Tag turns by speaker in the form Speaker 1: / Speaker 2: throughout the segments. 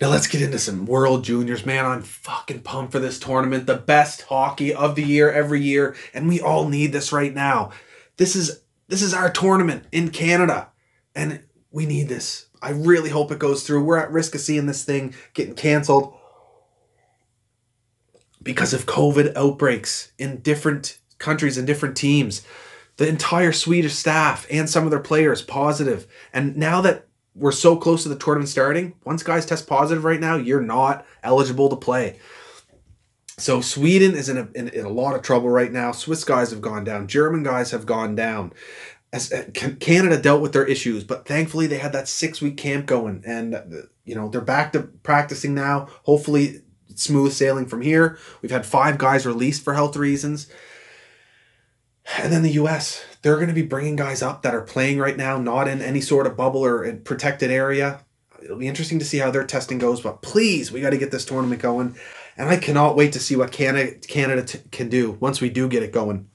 Speaker 1: Now let's get into some World Juniors, man. I'm fucking pumped for this tournament. The best hockey of the year every year, and we all need this right now. This is this is our tournament in Canada, and we need this. I really hope it goes through. We're at risk of seeing this thing getting canceled because of COVID outbreaks in different countries and different teams. The entire Swedish staff and some of their players positive. And now that we're so close to the tournament starting. Once guys test positive right now, you're not eligible to play. So Sweden is in a, in, in a lot of trouble right now. Swiss guys have gone down. German guys have gone down. As uh, Canada dealt with their issues, but thankfully they had that six week camp going, and uh, you know they're back to practicing now. Hopefully, smooth sailing from here. We've had five guys released for health reasons. And then the US, they're going to be bringing guys up that are playing right now, not in any sort of bubble or protected area. It'll be interesting to see how their testing goes, but please, we got to get this tournament going. And I cannot wait to see what Canada Canada t- can do once we do get it going.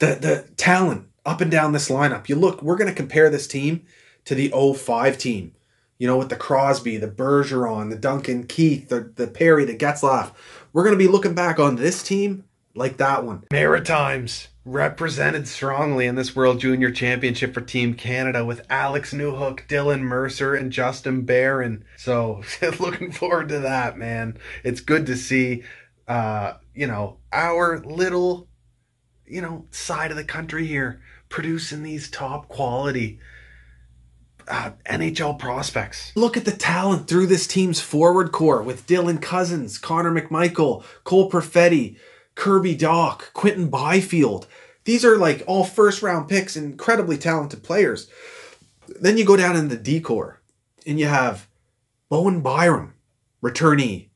Speaker 1: The the talent up and down this lineup. You look, we're going to compare this team to the 05 team. You know, with the Crosby, the Bergeron, the Duncan Keith, the, the Perry, the Getzlaf. We're going to be looking back on this team like that one. Maritimes represented strongly in this World Junior Championship for Team Canada with Alex Newhook, Dylan Mercer, and Justin Barron. So looking forward to that, man. It's good to see, uh, you know, our little, you know, side of the country here producing these top quality uh, NHL prospects. Look at the talent through this team's forward core with Dylan Cozens, Connor McMichael, Cole Perfetti, Kirby Dach, Quinton Byfield. These are like all first round picks, incredibly talented players. Then you go down in the decor and you have Bowen Byram, returnee,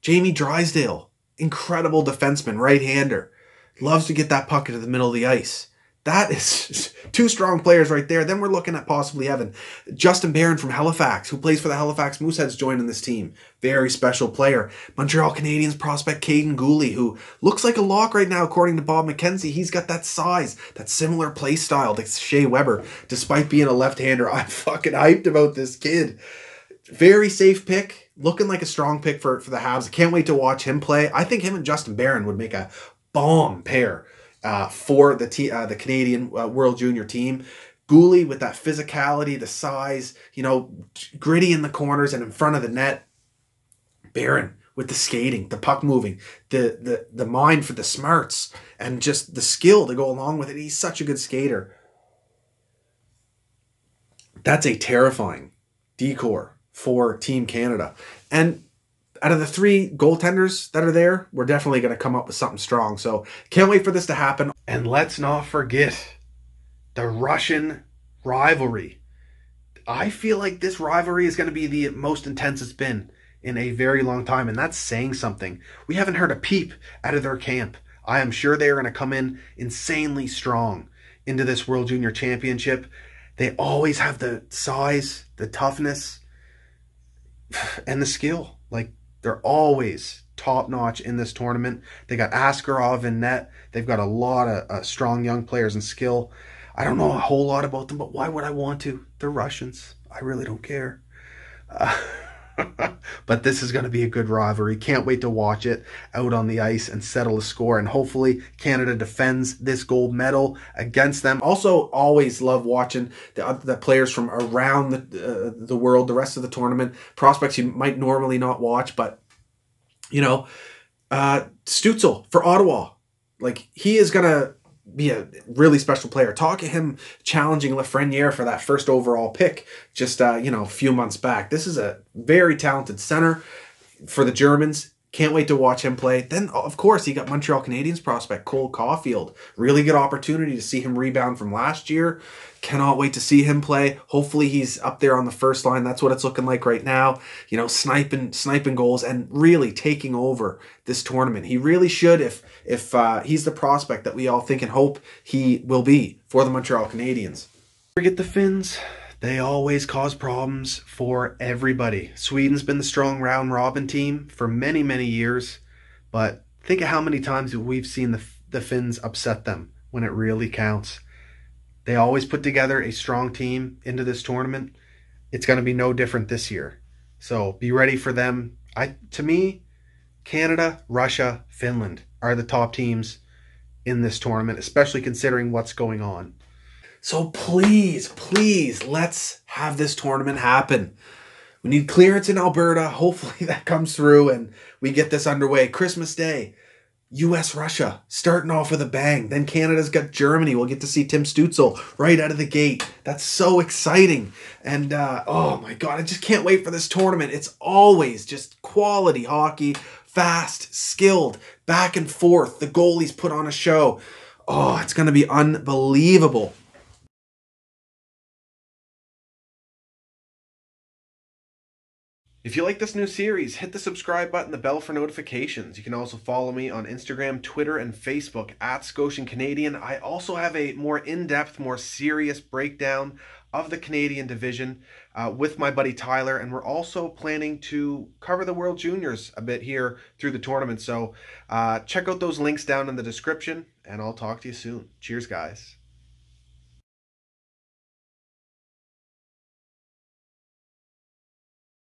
Speaker 1: Jamie Drysdale, incredible defenseman, right hander, loves to get that puck into the middle of the ice. That is two strong players right there. Then we're looking at possibly having Justin Barron from Halifax, who plays for the Halifax Mooseheads, joining this team. Very special player. Montreal Canadiens prospect Kaiden Guhle, who looks like a lock right now, according to Bob McKenzie. He's got that size, that similar play style to Shea Weber, despite being a left-hander. I'm fucking hyped about this kid. Very safe pick, looking like a strong pick for, for the Habs. I can't wait to watch him play. I think him and Justin Barron would make a bomb pair uh, for the t- uh, the Canadian uh, World Junior team. Guhle with that physicality, the size, you know, gritty in the corners and in front of the net. Barron with the skating, the puck moving, the the the mind for the smarts, and just the skill to go along with it. He's such a good skater. That's a terrifying decor for Team Canada. And out of the three goaltenders that are there, we're definitely going to come up with something strong. So can't wait for this to happen. And let's not forget the Russian rivalry. I feel like this rivalry is going to be the most intense it's been in a very long time, and that's saying something. We haven't heard a peep out of their camp. I am sure they are going to come in insanely strong into this World Junior Championship. They always have the size, the toughness, and the skill. Like they're always top notch in this tournament. They got Askarov in net. They've got a lot of uh, strong young players and skill. I don't know a whole lot about them, but why would I want to? They're Russians. I really don't care. Uh, but this is going to be a good rivalry. Can't wait to watch it out on the ice and settle a score. And hopefully, Canada defends this gold medal against them. Also, always love watching the, the players from around the, uh, the world, the rest of the tournament, prospects you might normally not watch, but you know, uh, Stützle for Ottawa. Like, he is going to be a really special player. Talk to him challenging Lafreniere for that first overall pick just uh, you know a few months back. This is a very talented center for the Germans. Can't wait to watch him play. Then, of course, he got Montreal Canadiens prospect Cole Caufield. Really good opportunity to see him rebound from last year. Cannot wait to see him play. Hopefully, he's up there on the first line. That's what it's looking like right now. You know, sniping, sniping goals, and really taking over this tournament. He really should, if if uh, he's the prospect that we all think and hope he will be for the Montreal Canadiens. Forget the Finns. They always cause problems for everybody. Sweden's been the strong round robin team for many, many years, but think of how many times we've seen the, the Finns upset them when it really counts. They always put together a strong team into this tournament. It's going to be no different this year. So be ready for them. I to me, Canada, Russia, Finland are the top teams in this tournament, especially considering what's going on. So please, please, let's have this tournament happen. We need clearance in Alberta. Hopefully that comes through and we get this underway. Christmas Day, US Russia starting off with a bang. Then Canada's got Germany. We'll get to see Tim Stützle right out of the gate. That's so exciting. And uh, oh my God, I just can't wait for this tournament. It's always just quality hockey, fast, skilled, back and forth. The goalies put on a show. Oh, it's going to be unbelievable. If you like this new series, hit the subscribe button, the bell for notifications. You can also follow me on Instagram, Twitter, and Facebook at Scotian Canadien. I also have a more in depth, more serious breakdown of the Canadian division uh, with my buddy Tyler, and we're also planning to cover the World Juniors a bit here through the tournament. So uh, check out those links down in the description, and I'll talk to you soon. Cheers, guys.